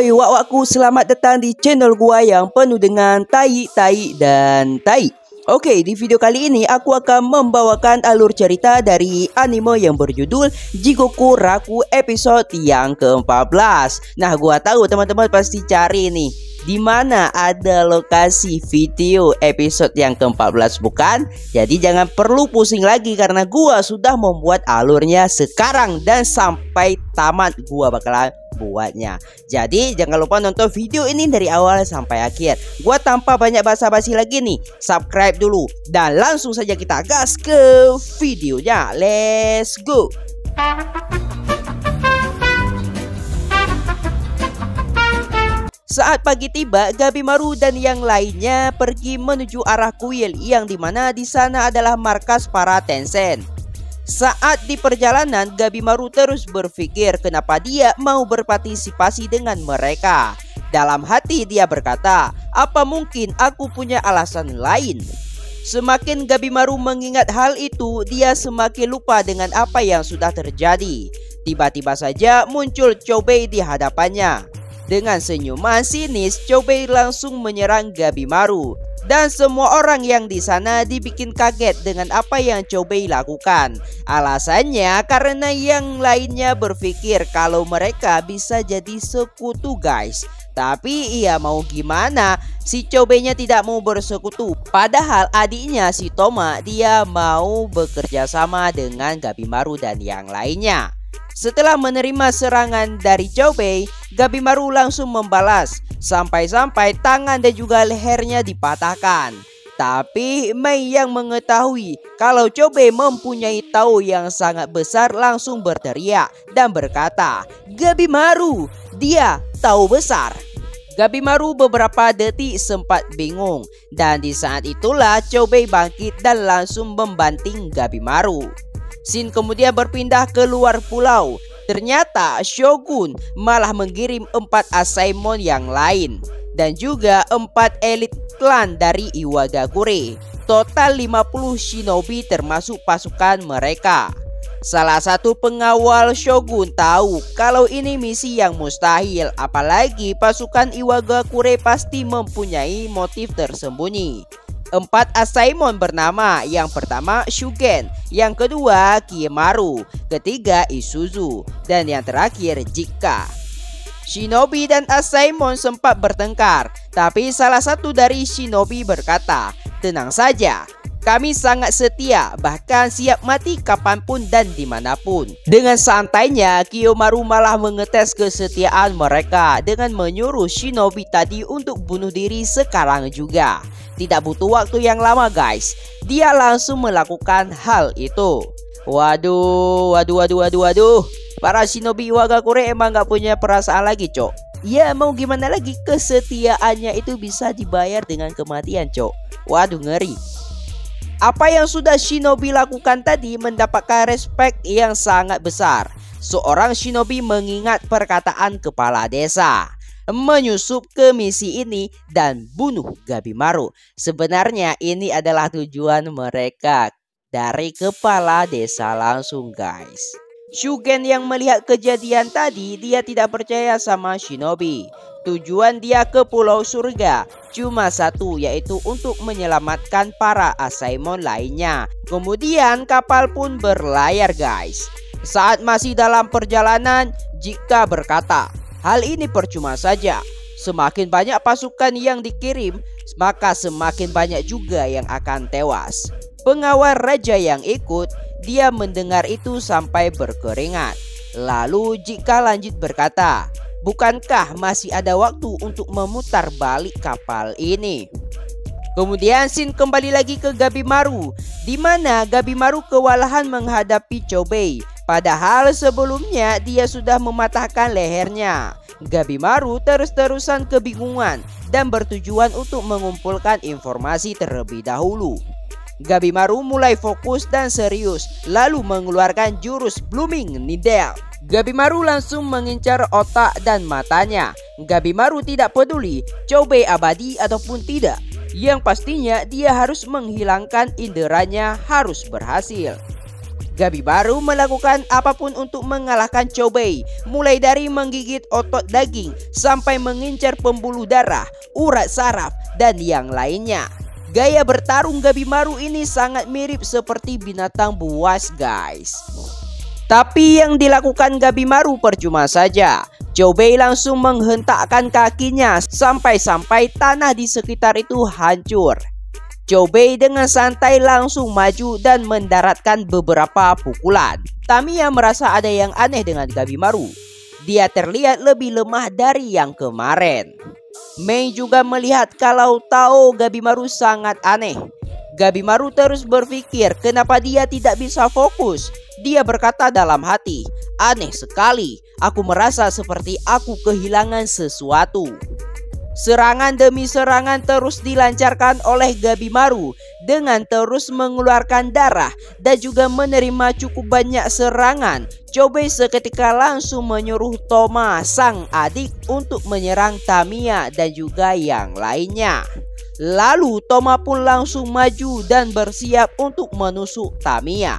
Woi wak-wakku selamat datang di channel gua yang penuh dengan tai, tai, dan tai. Oke di video kali ini aku akan membawakan alur cerita dari anime yang berjudul Jigoku Raku episode yang ke-14 Nah gua tahu teman-teman pasti cari nih di mana ada lokasi video episode yang ke-14 bukan? Jadi jangan perlu pusing lagi karena gua sudah membuat alurnya sekarang dan sampai tamat gua bakalan buatnya. Jadi jangan lupa nonton video ini dari awal sampai akhir. Gua tanpa banyak basa-basi lagi nih, subscribe dulu dan langsung saja kita gas ke videonya. Let's go. Saat pagi tiba, Gabimaru dan yang lainnya pergi menuju arah kuil yang di mana di sana adalah markas para Tencent. Saat di perjalanan, Gabimaru terus berpikir kenapa dia mau berpartisipasi dengan mereka. Dalam hati dia berkata, apa mungkin aku punya alasan lain? Semakin Gabimaru mengingat hal itu, dia semakin lupa dengan apa yang sudah terjadi. Tiba-tiba saja muncul Chobei di hadapannya. Dengan senyuman sinis, Chobei langsung menyerang Gabimaru dan semua orang yang di sana dibikin kaget dengan apa yang Chobei lakukan. Alasannya karena yang lainnya berpikir kalau mereka bisa jadi sekutu guys. Tapi ia mau gimana? Si Chobei-nya tidak mau bersekutu. Padahal adiknya si Toma dia mau bekerja sama dengan Gabimaru dan yang lainnya. Setelah menerima serangan dari Chobei, Gabimaru langsung membalas sampai-sampai tangan dan juga lehernya dipatahkan. Tapi Mei yang mengetahui kalau Chobe mempunyai tahu yang sangat besar langsung berteriak dan berkata, Gabimaru, dia tahu besar. Gabimaru beberapa detik sempat bingung dan di saat itulah Chobe bangkit dan langsung membanting Gabimaru. Sin kemudian berpindah ke luar pulau Ternyata Shogun malah mengirim empat Asaemon yang lain dan juga empat elit klan dari Iwagakure. Total 50 shinobi termasuk pasukan mereka. Salah satu pengawal Shogun tahu kalau ini misi yang mustahil apalagi pasukan Iwagakure pasti mempunyai motif tersembunyi. Empat Asaemon bernama. Yang pertama Shugen. Yang kedua Kiemaru. Ketiga Isuzu. Dan yang terakhir Jika. Shinobi dan Asaemon sempat bertengkar. Tapi salah satu dari Shinobi berkata Tenang saja kami sangat setia, bahkan siap mati kapan pun dan di mana pun. Dengan santainya, Kiyomaru malah mengetes kesetiaan mereka dengan menyuruh shinobi tadi untuk bunuh diri sekarang juga. Tidak butuh waktu yang lama guys, dia langsung melakukan hal itu. Waduh, waduh, waduh, waduh, waduh. Para shinobi Wagakure emang gak punya perasaan lagi, cok. Ya mau gimana lagi kesetiaannya itu bisa dibayar dengan kematian, cok. Waduh, ngeri. Apa yang sudah Shinobi lakukan tadi mendapatkan respect yang sangat besar. Seorang Shinobi mengingat perkataan kepala desa menyusup ke misi ini dan bunuh Gabimaru. Sebenarnya ini adalah tujuan mereka dari kepala desa langsung guys. Shugen yang melihat kejadian tadi dia tidak percaya sama Shinobi. Tujuan dia ke pulau surga cuma satu yaitu untuk menyelamatkan para Asaimon lainnya. Kemudian kapal pun berlayar guys. Saat masih dalam perjalanan, Jika berkata, hal ini percuma saja. Semakin banyak pasukan yang dikirim, maka semakin banyak juga yang akan tewas. Pengawal raja yang ikut, dia mendengar itu sampai berkeringat. Lalu Jika lanjut berkata, Bukankah masih ada waktu untuk memutar balik kapal ini? Kemudian Shin kembali lagi ke Gabimaru, di mana Gabimaru kewalahan menghadapi Chobei. Padahal sebelumnya dia sudah mematahkan lehernya. Gabimaru terus-terusan kebingungan dan bertujuan untuk mengumpulkan informasi terlebih dahulu. Gabimaru mulai fokus dan serius, lalu mengeluarkan jurus Blooming Needle. Gabimaru langsung mengincar otak dan matanya. Gabimaru tidak peduli coba abadi ataupun tidak. Yang pastinya dia harus menghilangkan inderanya harus berhasil. Gabi baru melakukan apa pun untuk mengalahkan Chobei, mulai dari menggigit otot daging sampai mengincar pembuluh darah, urat saraf, dan yang lainnya. Gaya bertarung Gabi Maru ini sangat mirip seperti binatang buas guys. Tapi yang dilakukan Gabi Maru percuma saja. Chobei langsung menghentakkan kakinya sampai-sampai tanah di sekitar itu hancur. Chobei dengan santai langsung maju dan mendaratkan beberapa pukulan. Tamiya merasa ada yang aneh dengan Gabimaru. Dia terlihat lebih lemah dari yang kemarin. Mei juga melihat kalau tahu Gabimaru sangat aneh. Gabimaru terus berpikir kenapa dia tidak bisa fokus. Dia berkata dalam hati, aneh sekali, aku merasa seperti aku kehilangan sesuatu. Serangan demi serangan terus dilancarkan oleh Gabimaru dengan terus mengeluarkan darah dan juga menerima cukup banyak serangan. Cobe seketika langsung menyuruh Toma sang adik untuk menyerang Tamiya dan juga yang lainnya. Lalu Toma pun langsung maju dan bersiap untuk menusuk Tamiya.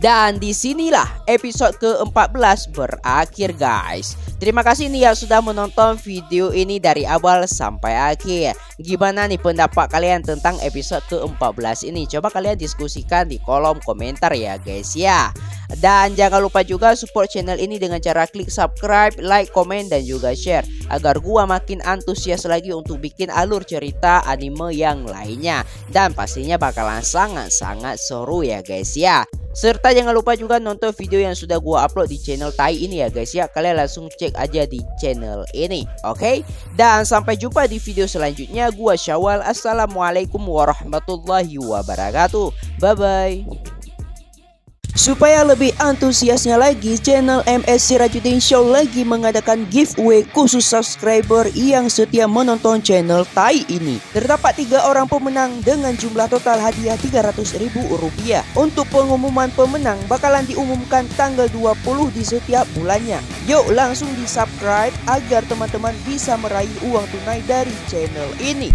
Dan di sinilah episode ke-14 berakhir guys. Terima kasih nih yang sudah menonton video ini dari awal sampai akhir. Gimana nih pendapat kalian tentang episode ke-14 ini? Coba kalian diskusikan di kolom komentar ya guys ya dan jangan lupa juga support channel ini dengan cara klik subscribe, like, komen, dan juga share Agar gua makin antusias lagi untuk bikin alur cerita anime yang lainnya Dan pastinya bakalan sangat-sangat seru ya guys ya Serta jangan lupa juga nonton video yang sudah gua upload di channel Tai ini ya guys ya. Kalian langsung cek aja di channel ini. Oke? Okay? Dan sampai jumpa di video selanjutnya. Gua Syawal. Assalamualaikum warahmatullahi wabarakatuh. Bye bye. Supaya lebih antusiasnya lagi, channel MS Sirajuddin Show lagi mengadakan giveaway khusus subscriber yang setia menonton channel Tai ini. Terdapat tiga orang pemenang dengan jumlah total hadiah Rp300.000. Untuk pengumuman pemenang bakalan diumumkan tanggal 20 di setiap bulannya. Yuk langsung di subscribe agar teman-teman bisa meraih uang tunai dari channel ini.